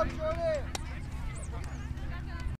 job, Jordan.